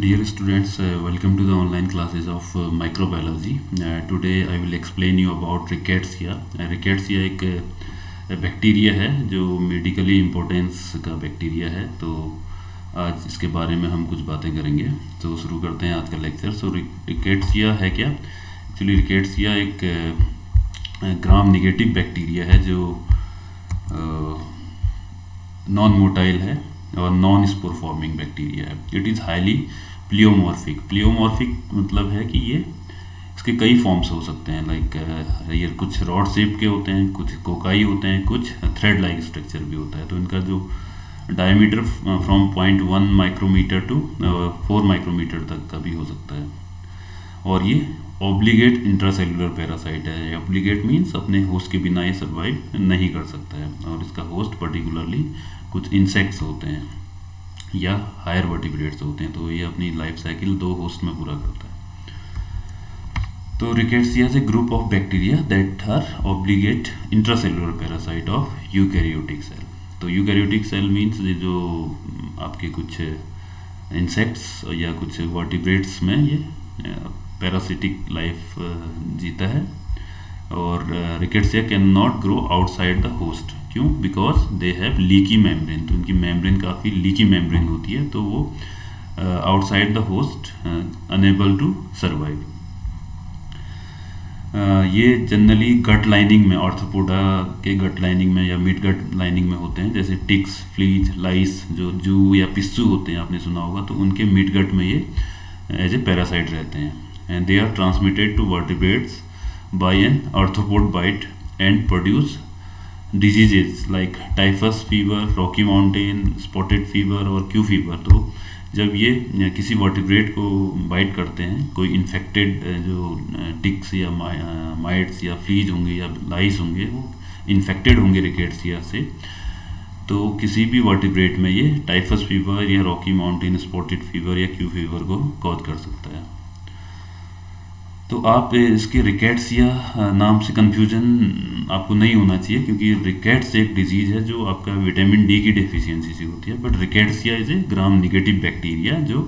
Dear students, uh, welcome to the online classes of uh, microbiology. Uh, today I will explain you about rickettsia. Uh, rickettsia एक bacteria है जो medically importance का bacteria है. तो आज इसके बारे में हम कुछ बातें करेंगे. तो शुरू करते हैं आज का लेक्चर सो रिकेट्सिया है क्या? एक्चुअली रिकेट्सिया एक ग्राम निगेटिव बैक्टीरिया है जो नॉन मोटाइल है और नॉन स्पोर फॉर्मिंग बैक्टीरिया है. It is highly pleomorphic pleomorphic मतलब है कि ये इसके कई फॉर्म्स हो सकते हैं लाइक ये कुछ रॉड शेप के होते हैं, कुछ कोकाई होते हैं, कुछ थ्रेड लाइक स्ट्रक्चर भी होता है। तो इनका जो diameter from point one micrometre to four micrometre तक का भी हो सकता है। और ये ऑब्लिगेट इंट्रासेलुलर पैरासाइट है। ऑब्लिगेट मीन्स अपने होस्ट के बिना ये सर्वाइव नहीं कर सकता है। और इसका होस्ट पर्टिकुलरली कुछ इंसेक्ट्स होते हैं। या हायर वर्टिब्रेट्स होते हैं तो ये अपनी लाइफ साइकिल दो होस्ट में पूरा करता है। तो रिकेट्सिया से group of bacteria that are obligate intracellular parasite of eukaryotic cell तो यूकैरियोटिक सेल मीन्स ये जो आपके कुछ इंसेक्ट्स या कुछ वर्टिब्रेट्स में ये पैरासिटिक लाइफ जीता है। और rickettsia can not grow outside the host क्यों? Because they have leaky membrane तो उनकी मेम्ब्रेन काफ़ी लीकी मेम्ब्रेन होती है तो वो outside the host unable to survive ये जनरली गट लाइनिंग में ऑर्थोपोडा के गट लाइनिंग में या मिड गट लाइनिंग में होते हैं, जैसे टिक्स फ्लीज लाइस जो जू या पिस्सू होते हैं, आपने सुना होगा तो उनके मिड गट में ये एज ए पैरासाइट रहते हैं. And they are transmitted to vertebrates by an arthropod bite and produce diseases like typhus fever Rocky Mountain spotted fever और क्यू फीवर तो जब ये किसी वर्टिब्रेट को बाइट करते हैं, कोई इन्फेक्टेड जो टिक्स या माइट्स या फ्लीज होंगे या लाइस होंगे, वो इन्फेक्टेड होंगे रिकेट्सिया से तो किसी भी वर्टिब्रेट में ये टाइफस फीवर या रॉकी माउंटेन स्पॉटेड फीवर या क्यू फीवर को कॉज कर सकता है। तो आप इसके रिकेट्सिया नाम से कंफ्यूजन आपको नहीं होना चाहिए क्योंकि रिकेट्स एक डिज़ीज़ है जो आपका विटामिन डी की डेफिशिएंसी से होती है but rickettsia is a gram negative bacteria जो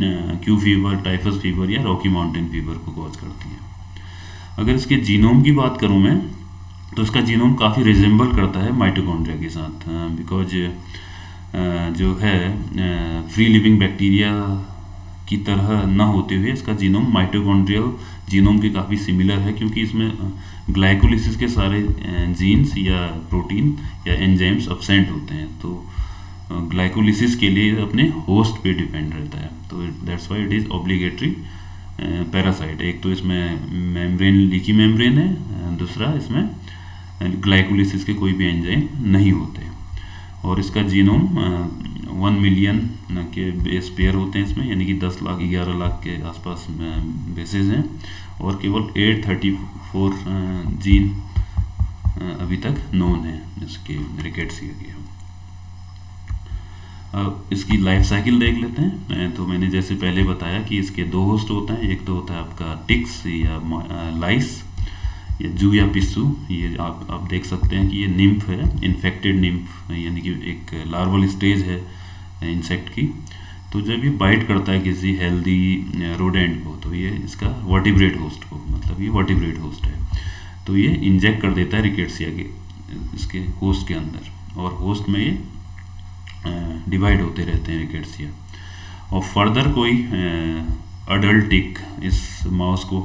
क्यू फीवर टाइफस फीवर या रॉकी माउंटेन फीवर को कॉज करती है। अगर इसके जीनोम की बात करूँ मैं तो इसका जीनोम काफ़ी रिजेंबल करता है माइटोकॉन्ड्रिया के साथ बिकॉज़ जो है फ्री लिविंग बैक्टीरिया की तरह न होते हुए इसका जीनोम माइटोकॉन्ड्रियल जीनोम के काफ़ी सिमिलर है क्योंकि इसमें ग्लाइकोलिसिस के सारे जीन्स या प्रोटीन या एंजाइम्स अपसेंट होते हैं। तो ग्लाइकोलिसिस के लिए अपने होस्ट पे डिपेंड रहता है। तो that's why it is obligatory parasite एक तो इसमें मेम्ब्रेन लीकी मेम्ब्रेन है दूसरा इसमें ग्लाइकोलिसिस के कोई भी एंजाइम नहीं होते। और इसका जीनोम वन मिलियन के बेस पेयर होते हैं इसमें, यानी कि दस लाख, ग्यारह लाख के आसपास बेसेस हैं। और केवल एट थर्टी फोर जीन अभी तक नोन है इसके रिकेट्सिया के अब इसकी लाइफ साइकिल देख लेते हैं। तो मैंने जैसे पहले बताया कि इसके दो होस्ट होते हैं। एक तो होता है आपका टिक्स या लाइस या जू या पिस्सू। ये आप आप देख सकते हैं कि ये निम्फ है इन्फेक्टेड निम्फ यानी कि एक लार्वल स्टेज है। इंसेक्ट की तो जब ये बाइट करता है किसी हेल्दी रोडेंट को तो ये इसका वर्टिब्रेट होस्ट को मतलब ये वर्टिब्रेट होस्ट है। तो ये इंजेक्ट कर देता है रिकेट्सिया के, इसके होस्ट के अंदर, और होस्ट में ये डिवाइड होते रहते हैं रिकेट्सिया और फर्दर कोई अडल्ट टिक इस माउस को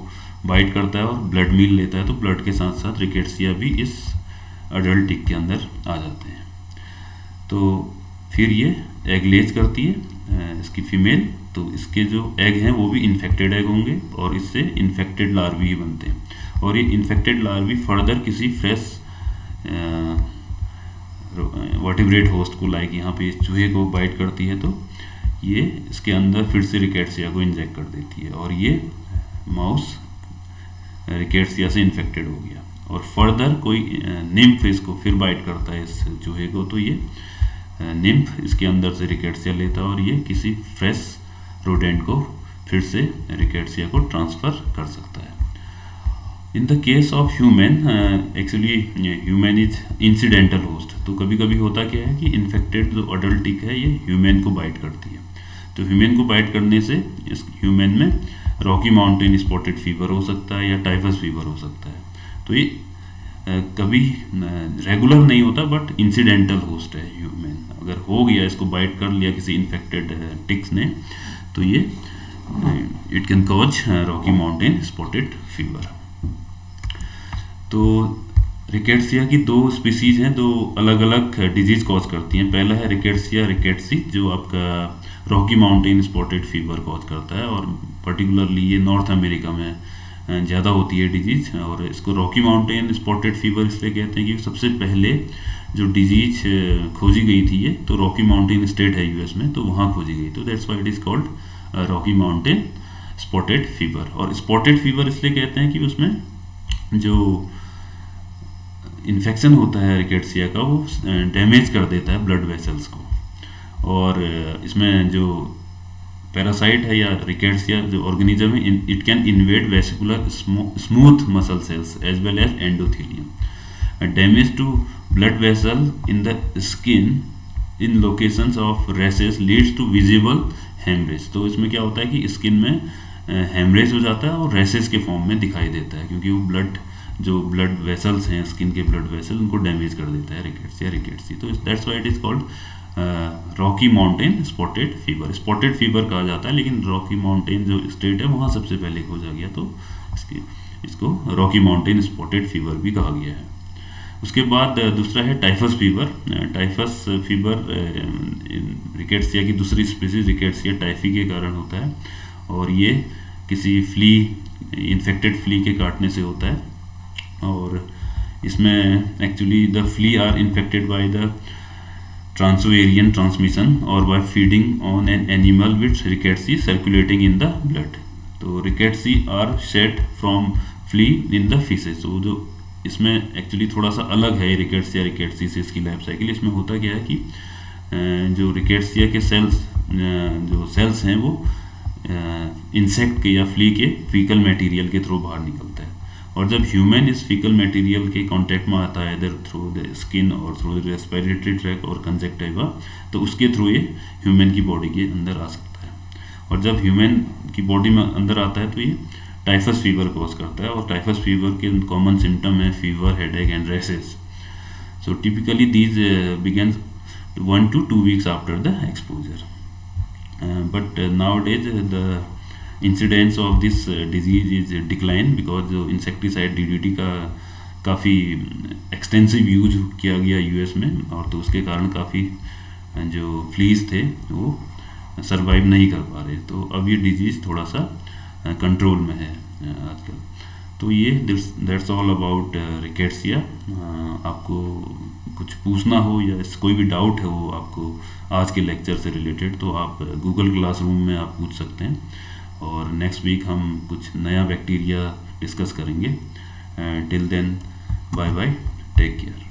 बाइट करता है और ब्लड मील लेता है तो ब्लड के साथ साथ रिकेट्सिया भी इस अडल्ट टिक के अंदर आ जाते हैं। तो फिर ये एग लेज करती है इसकी फीमेल तो इसके जो एग हैं वो भी इन्फेक्टेड एग होंगे और इससे इन्फेक्टेड लार्वी ही बनते हैं। और ये इन्फेक्टेड लार्वी फर्दर किसी फ्रेश वर्टिब्रेट होस्ट को लाइक यहाँ पे चूहे को बाइट करती है तो ये इसके अंदर फिर से रिकेट्सिया को इंजेक्ट कर देती है और ये माउस रिकेट्सिया से इन्फेक्टेड हो गया। और फर्दर कोई निम्फ इसको फिर बाइट करता है इस चूहे को तो ये निम्फ इसके अंदर से रिकेट्सिया लेता है और ये किसी फ्रेश रोडेंट को फिर से रिकेट्सिया को ट्रांसफ़र कर सकता है। In the case of human actually human is incidental host तो कभी कभी होता क्या है कि इन्फेक्टेड जो अडल्ट टिक है, ये ह्यूमन को बाइट करती है। तो ह्यूमन को बाइट करने से इस ह्यूमन में रॉकी माउंटेन स्पॉटेड फीवर हो सकता है या टाइफस फीवर हो सकता है। तो ये कभी रेगुलर नहीं होता बट इंसिडेंटल होस्ट है ह्यूमन अगर हो गया, इसको बाइट कर लिया किसी इन्फेक्टेड टिक्स ने तो ये it can cause Rocky Mountain spotted fever तो रिकेट्सिया की दो स्पीसीज हैं, दो अलग अलग डिज़ीज़ कॉज करती हैं। पहला है रिकेट्सिया रिकेट्सी जो आपका Rocky Mountain spotted fever cause करता है, और पर्टिकुलरली ये नॉर्थ अमेरिका में ज़्यादा होती है डिज़ीज़ और इसको रॉकी माउंटेन स्पॉटेड फीवर इसलिए कहते हैं कि सबसे पहले जो डिज़ीज़ खोजी गई थी ये तो रॉकी माउंटेन स्टेट है यूएस में तो वहाँ खोजी गई। तो that's why it is called Rocky Mountain spotted fever और स्पॉटेड फीवर इसलिए कहते हैं कि उसमें जो इन्फेक्शन होता है रिकेट्सिया का, वो डैमेज कर देता है ब्लड वेसल्स को। और इसमें जो पैरासाइट है या रिकेट्स या जो ऑर्गेनिज्म है it can invade vesicular smooth muscle cells as well as endothelium damage to blood vessel in the skin in locations of rashes leads to visible hemorrhage तो इसमें क्या होता है कि स्किन में हेमरेज हो जाता है और रेसेस के फॉर्म में दिखाई देता है, क्योंकि वो ब्लड जो ब्लड वेसल्स हैं स्किन के ब्लड वेसल उनको डैमेज कर देता है रिकेट्स या रिकेट्सी तो that's why it is called Rocky Mountain spotted fever spotted fever कहा जाता है, लेकिन रॉकी माउंटेन जो स्टेट है, वहाँ सबसे पहले खोजा गया तो इसके, इसको रॉकी माउंटेन स्पॉटेड फीवर भी कहा गया है। उसके बाद दूसरा है typhus fever typhus fever rickettsia की दूसरी स्पीसीज रिकेट्सिया टाइफी के कारण होता है, और ये किसी फ्ली इन्फेक्टेड फ्ली के काटने से होता है, और इसमें actually the flea are infected by the transovarian transmission और by feeding on an animal with rickettsiae circulating in the blood तो rickettsiae are set from flea in the feces तो जो इसमें एक्चुअली थोड़ा सा अलग है रिकेटसिया रिकेटसी से इसकी लाइफ साइकिल इसमें होता क्या है कि जो रिकेटसिया के सेल्स जो सेल्स हैं वो इंसेक्ट के या फ्ली के फीकल मटेरियल के थ्रू बाहर निकलते हैं। और जब ह्यूमन इस फिकल मटेरियल के कांटेक्ट में आता है इधर थ्रू द स्किन और थ्रू द रेस्पिरेटरी ट्रैक और कंजेक्टिवा तो उसके थ्रू ये ह्यूमन की बॉडी के अंदर आ सकता है। और जब ह्यूमन की बॉडी में अंदर आता है तो ये टाइफस फीवर कॉज करता है और टाइफस फीवर के कॉमन सिम्टम है fever headache and rashes so typically these begin one to two weeks after the exposure but nowadays the incidence of this disease is decline because insecticide D का काफ़ी extensive use किया गया US में और तो उसके कारण काफ़ी जो फ्लीज थे वो सरवाइव नहीं कर पा रहे। तो अब ये डिज़ीज़ थोड़ा सा कंट्रोल में है आजकल। तो ये दैट्स ऑल अबाउट रिकेट्सिया आपको कुछ पूछना हो या कोई भी डाउट है वो आपको आज के लेक्चर से रिलेटेड तो आप गूगल क्लासरूम में आप पूछ सकते हैं। और नेक्स्ट वीक हम कुछ नया बैक्टीरिया डिस्कस करेंगे। Till then bye bye take care